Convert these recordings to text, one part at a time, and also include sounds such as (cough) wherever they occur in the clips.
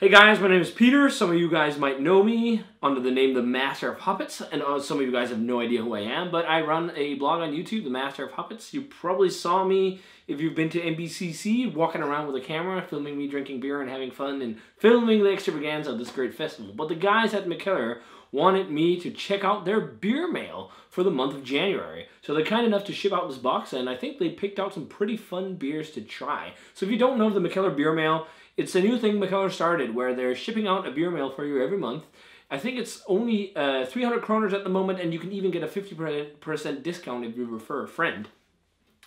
Hey guys, my name is Peter. Some of you guys might know me under the name The Master of Hoppets, and uh, some of you guys have no idea who I am, but I run a blog on YouTube, The Master of Hoppets. You probably saw me if you've been to MBCC, walking around with a camera, filming me drinking beer and having fun, and filming the extravaganza of this great festival. But the guys at Mikkeller wanted me to check out their beer mail for the month of January. So they're kind enough to ship out this box, and I think they picked out some pretty fun beers to try. So if you don't know the Mikkeller beer mail, it's a new thing Mikkeller started where they're shipping out a beer mail for you every month. I think it's only uh, 300 kroners at the moment, and you can even get a 50% discount if you refer a friend.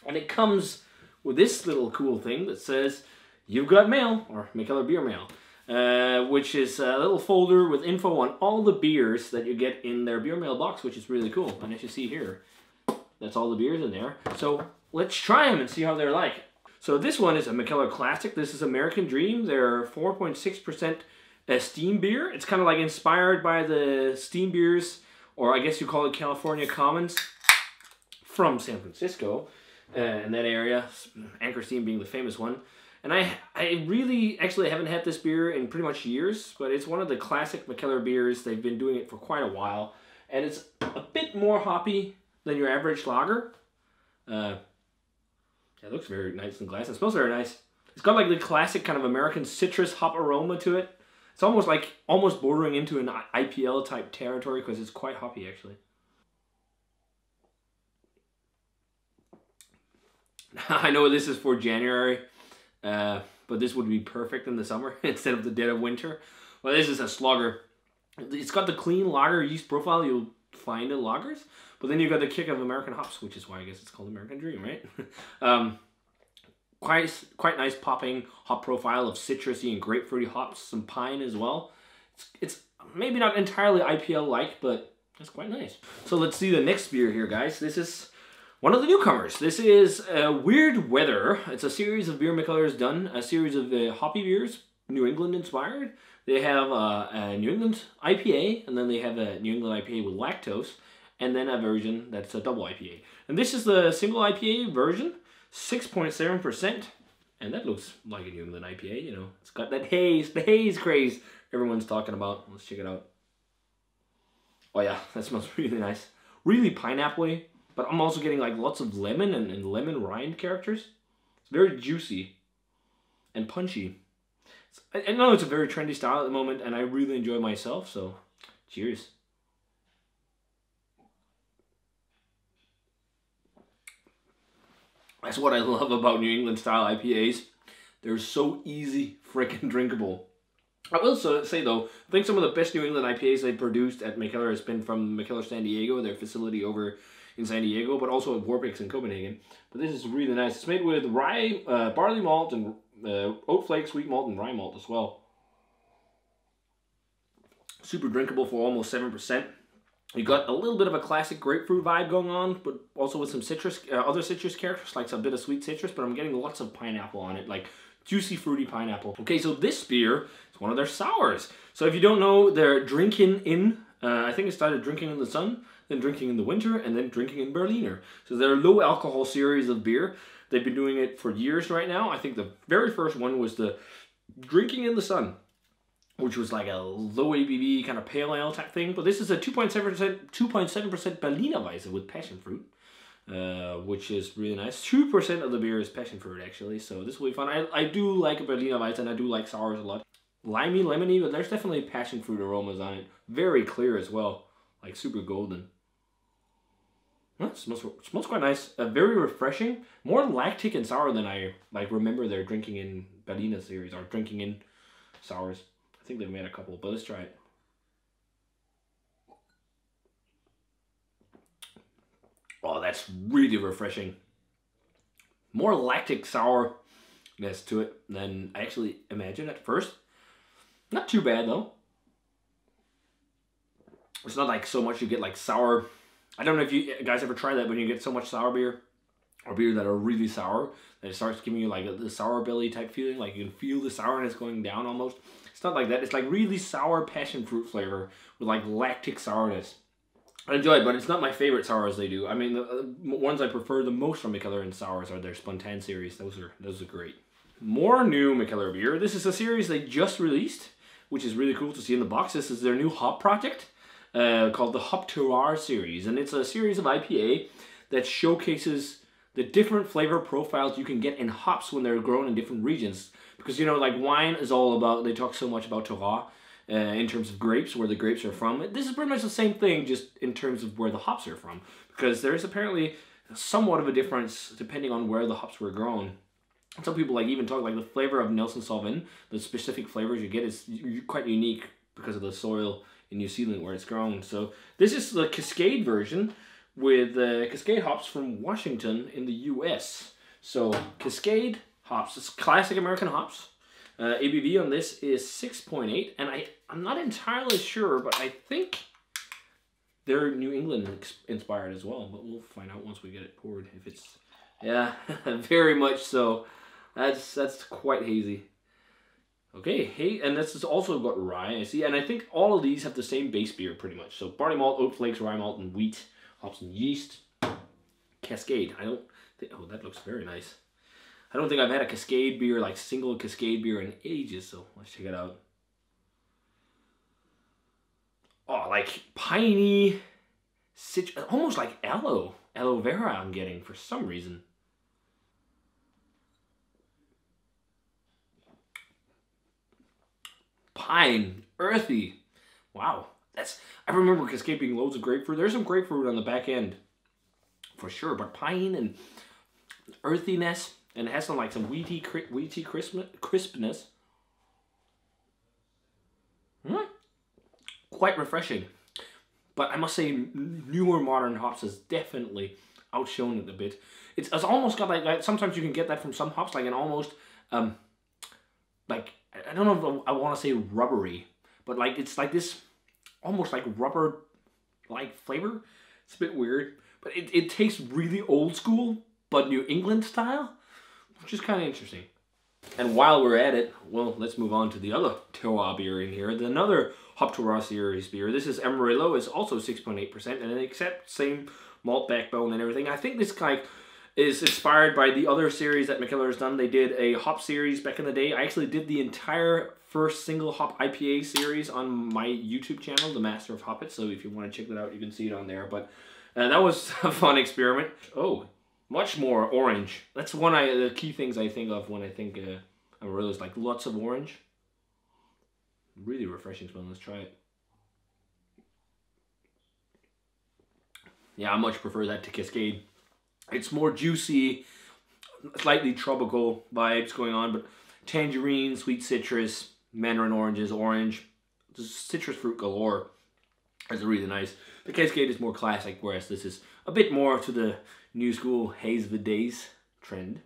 And it comes with this little cool thing that says, You've got mail, or Mikkeller beer mail. Uh, which is a little folder with info on all the beers that you get in their beer mail box, which is really cool. And as you see here, that's all the beers in there. So let's try them and see how they're like. So this one is a Mikkeller Classic. This is American Dream. They're 4.6% steam beer. It's kind of like inspired by the steam beers, or I guess you call it California Commons, from San Francisco, uh, that area. Anchor Steam being the famous one. And I, I really actually haven't had this beer in pretty much years, but it's one of the classic Mikkeller beers. They've been doing it for quite a while, and it's a bit more hoppy than your average lager. Uh, it looks very nice in glass. It smells very nice. It's got like the classic kind of American citrus hop aroma to it. It's almost like almost bordering into an IPL type territory because it's quite hoppy actually. (laughs) I know this is for January, uh, but this would be perfect in the summer (laughs) instead of the dead of winter. Well, this is a slugger. It's got the clean lager yeast profile you'll find in lagers, but then you've got the kick of American hops, which is why I guess it's called American Dream, right? (laughs) um, quite quite nice popping hop profile of citrusy and grapefruity hops, some pine as well. It's, it's maybe not entirely IPL like, but it's quite nice. So let's see the next beer here, guys. This is one of the newcomers. This is uh, Weird Weather. It's a series of beer Mikkeller's done, a series of uh, hoppy beers, New England inspired. They have uh, a New England IPA, and then they have a New England IPA with lactose, and then a version that's a double IPA. And this is the single IPA version, 6.7%. And that looks like a New England IPA, you know. It's got that haze, the haze craze everyone's talking about. Let's check it out. Oh yeah, that smells (laughs) really nice. Really pineapple but I'm also getting like lots of lemon and, and lemon rind characters. It's very juicy and punchy. I, I know it's a very trendy style at the moment, and I really enjoy myself. So, cheers. That's what I love about New England style IPAs. They're so easy freaking drinkable. I will say though, I think some of the best New England IPAs they produced at Mikkeller has been from Mikkeller San Diego, their facility over in San Diego, but also at WarPigs in Copenhagen. But this is really nice. It's made with rye, uh, barley malt, and uh, oat flakes, wheat malt, and rye malt as well. Super drinkable for almost 7%. You got a little bit of a classic grapefruit vibe going on, but also with some citrus, uh, other citrus characters, like some bit of sweet citrus, but I'm getting lots of pineapple on it, like juicy, fruity pineapple. Okay, so this beer is one of their sours. So if you don't know, they're drinking in, uh, I think it started drinking in the sun, then drinking in the winter, and then drinking in Berliner. So they're a low alcohol series of beer. They've been doing it for years right now. I think the very first one was the drinking in the sun which was like a low ABV kind of pale ale type thing. But this is a 2.7% 2.7% Berliner Weisse with passion fruit, uh, which is really nice. 2% of the beer is passion fruit actually, so this will be fun. I, I do like a Berliner Weisse and I do like sours a lot. Limey, lemony, but there's definitely passion fruit aromas on it. Very clear as well, like super golden. Huh, smells, smells quite nice. Uh, very refreshing. More lactic and sour than I like remember they're drinking in Berliner series or drinking in sours. I think they've made a couple, but let's try it. Oh, that's really refreshing. More lactic sourness to it than I actually imagined at first. Not too bad though. It's not like so much you get like sour. I don't know if you guys ever try that when you get so much sour beer or beer that are really sour that it starts giving you like the sour belly type feeling like you can feel the sourness going down almost it's not like that it's like really sour passion fruit flavor with like lactic sourness I enjoy it, but it's not my favorite sours they do. I mean, the ones I prefer the most from Mikkeller and sours are their Spontan series. Those are those are great. More new Mikkeller beer. This is a series they just released. which is really cool to see in the box. This is their new hop project uh, called the Hop Terroir series, and it's a series of IPA that showcases the different flavor profiles you can get in hops when they're grown in different regions. Because you know, like wine is all about. They talk so much about terroir. Uh, in terms of grapes, where the grapes are from. This is pretty much the same thing, just in terms of where the hops are from. Because there's apparently somewhat of a difference depending on where the hops were grown. Some people like even talk like the flavor of Nelson Sauvin, the specific flavors you get is quite unique because of the soil in New Zealand where it's grown. So this is the Cascade version with uh, Cascade hops from Washington in the U.S. So Cascade hops, it's classic American hops. Uh, ABV on this is 6.8, and I, I'm not entirely sure, but I think they're New England inspired as well, but we'll find out once we get it poured if it's, yeah, (laughs) very much so. That's, that's quite hazy. Okay, hey, and this has also got rye, I see, and I think all of these have the same base beer pretty much. So barley malt, oat flakes, rye malt, and wheat, hops and yeast. Cascade, I don't think, oh, that looks very nice. I don't think I've had a Cascade beer, like single Cascade beer in ages, so let's check it out. Oh, like piney, almost like aloe, aloe vera I'm getting for some reason. Pine, earthy. Wow, that's I remember escaping loads of grapefruit. There's some grapefruit on the back end, for sure. But pine and earthiness, and it has some like some wheaty, wheaty crisp, crispness. Hmm? Quite refreshing. But I must say, newer modern hops has definitely outshone it a bit. It's, it's almost got like, like sometimes you can get that from some hops, like an almost um like I don't know if I want to say rubbery, but like it's like this almost like rubber like flavor. It's a bit weird, but it, it tastes really old school, but New England style, which is kind of interesting. And while we're at it, well, let's move on to the other terroir beer in here. Another Hop Terroir series beer. This is Amarillo. It's also 6.8%, and except same malt backbone and everything. I think this guy is inspired by the other series that Mikkeller has done. They did a hop series back in the day. I actually did the entire first single hop IPA series on my YouTube channel, The Master of Hoppets. So if you want to check that out, you can see it on there. But uh, that was (laughs) a fun experiment. Oh, much more orange. That's one of the key things I think of when I think uh, is like lots of orange. Really refreshing smell. Let's try it. Yeah, I much prefer that to Cascade. It's more juicy, slightly tropical vibes going on, but tangerine, sweet citrus, mandarin oranges, orange, citrus fruit galore. It's really nice. The Cascade is more classic, whereas this is a bit more to the new school haze of the days trend.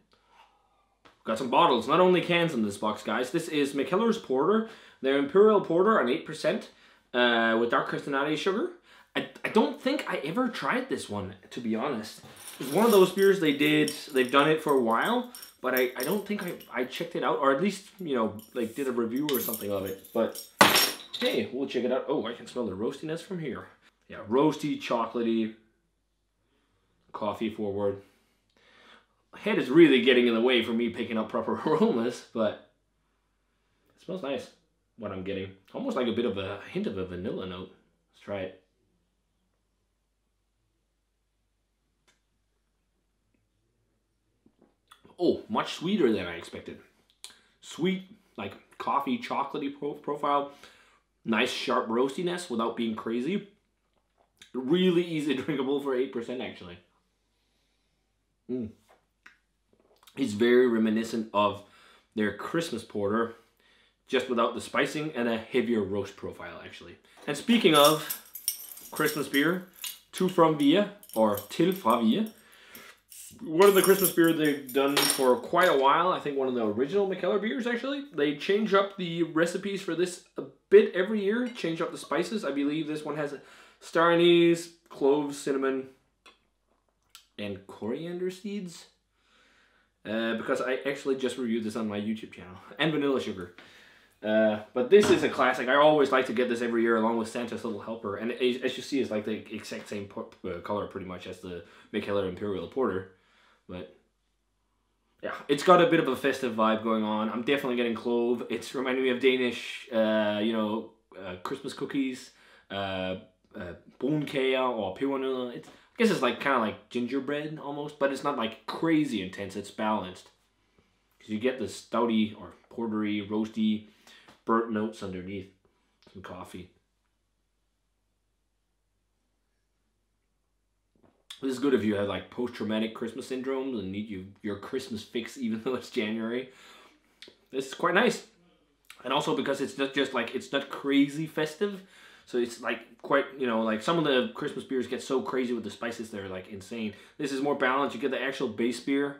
Got some bottles, not only cans in this box, guys. This is Mikkeller's Porter. Their Imperial Porter on 8% uh, with dark Cristinade sugar. I, I don't think I ever tried this one, to be honest. It's one of those beers they did, they've done it for a while, but I, I don't think I, I checked it out, or at least, you know, like did a review or something of it. But, hey, we'll check it out. Oh, I can smell the roastiness from here. Yeah, roasty, chocolatey, coffee forward. Head is really getting in the way for me picking up proper (laughs) aromas, but it smells nice, what I'm getting. Almost like a bit of a hint of a vanilla note. Let's try it. Oh, much sweeter than I expected. Sweet, like coffee, chocolatey pro profile. Nice sharp roastiness without being crazy. Really easy (laughs) drinkable for 8% actually. Mm. It's very reminiscent of their Christmas porter, just without the spicing and a heavier roast profile actually. And speaking of Christmas beer, Two from Via, or Til fra Via, one of the Christmas beers they've done for quite a while. I think one of the original Mikkeller beers, actually. They change up the recipes for this a bit every year, change up the spices. I believe this one has star anise, cloves, cinnamon, and coriander seeds. Uh, because I actually just reviewed this on my YouTube channel. (laughs) And vanilla sugar. Uh, but this is a classic. I always like to get this every year along with Santa's Little Helper. And as you see, it's like the exact same uh, color pretty much as the Mikkeller Imperial Porter. But yeah, it's got a bit of a festive vibe going on. I'm definitely getting clove. It's reminding me of Danish, uh, you know, uh, Christmas cookies, uh, uh, or pebernødder. It's I guess it's like kind of like gingerbread almost, but it's not like crazy intense. It's balanced because you get the stouty or portery, roasty, burnt notes underneath some coffee. This is good if you have like post-traumatic Christmas syndrome and need you your Christmas fix (laughs) even though it's January. This is quite nice. And also because it's not just like it's not crazy festive. So it's like quite, you know, like some of the Christmas beers get so crazy with the spices they're like insane. This is more balanced. You get the actual base beer,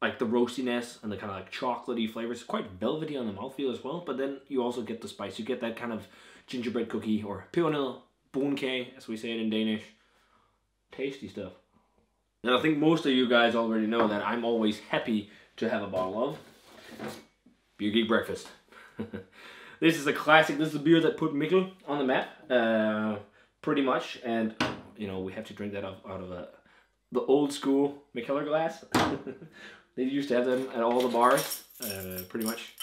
like the roastiness and the kind of like chocolatey flavors. Quite velvety on the mouthfeel as well. But then you also get the spice. You get that kind of gingerbread cookie or pebernødder, brunkage, as we say it in Danish tasty stuff. And I think most of you guys already know that I'm always happy to have a bottle of Beer Geek Breakfast. (laughs) this is a classic. This is a beer that put Mikkel on the map, uh, pretty much. And, you know, we have to drink that out, out of a, the old school Mikkeller glass. (laughs) they used to have them at all the bars, uh, pretty much.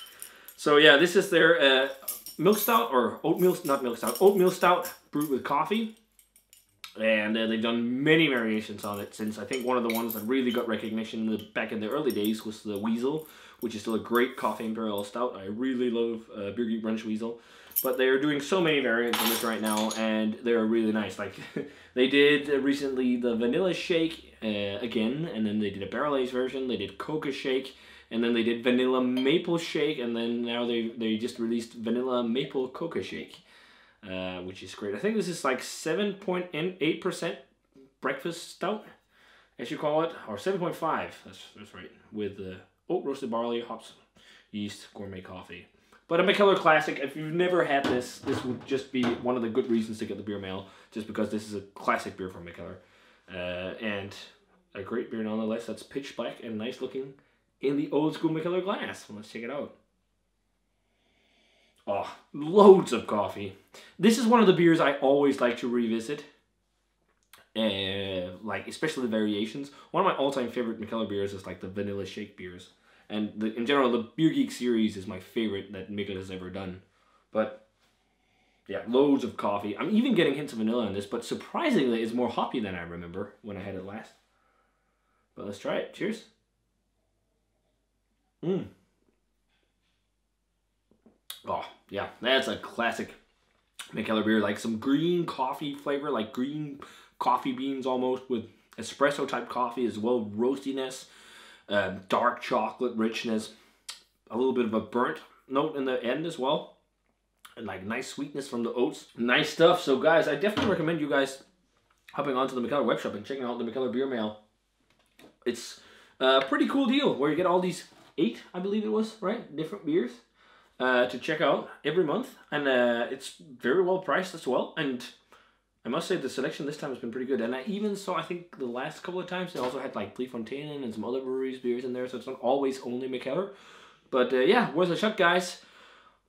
So, yeah, this is their uh, milk stout, or oatmeal, not milk stout, oatmeal stout brewed with coffee and uh, they've done many variations on it since I think one of the ones that really got recognition the, back in the early days was the Weasel, which is still a great coffee imperial stout. I really love uh, Beer Geek Brunch Weasel, but they are doing so many variants on this right now, and they're really nice. Like (laughs) they did recently the vanilla shake uh, again, and then they did a barrel aged version. They did cocoa shake. And then they did vanilla maple shake, and then now they they just released vanilla maple cocoa shake. Uh, which is great. I think this is like 7.8% breakfast stout, as you call it, or 7.5, that's, that's right, with uh, oat roasted barley, hops, yeast, gourmet coffee. But a Mikkeller Classic, if you've never had this, this would just be one of the good reasons to get the beer mail, just because this is a classic beer from Mikkeller. Uh, and a great beer nonetheless, that's pitch black and nice looking in the old school Mikkeller glass. Let's check it out. Oh, loads of coffee. This is one of the beers I always like to revisit. Uh, like especially the variations. One of my all-time favorite Mikkeller beers is like the vanilla shake beers, and the, in general the Beer Geek series is my favorite that Mikkeller has ever done. But yeah, loads of coffee. I'm even getting hints of vanilla in this, but surprisingly, it's more hoppy than I remember when I had it last. But let's try it. Cheers. Mmm. Oh, yeah, that's a classic Mikkeller beer. Like some green coffee flavor, like green coffee beans almost with espresso type coffee as well, roastiness, uh, dark chocolate richness, a little bit of a burnt note in the end as well. And like nice sweetness from the oats. Nice stuff. So guys, I definitely recommend you guys hopping onto the Mikkeller web shop and checking out the Mikkeller Beer Mail. It's a pretty cool deal where you get all these eight, I believe it was, right? Different beers uh, to check out every month, and uh, it's very well priced as well. And I must say the selection this time has been pretty good. And I even saw, I think the last couple of times they also had like Bleefontein and some other breweries beers in there, so it's not always only Mikkeller. But uh, yeah, worth a shot, guys.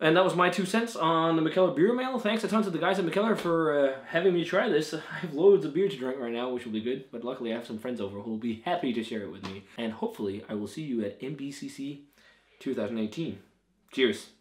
And that was my two cents on the Mikkeller Beer Mail. Thanks a ton to the guys at Mikkeller for uh, having me try this. (laughs) I have loads of beer to drink right now, which will be good. But luckily I have some friends over who will be happy to share it with me. And hopefully I will see you at MBCC 2018. Cheers.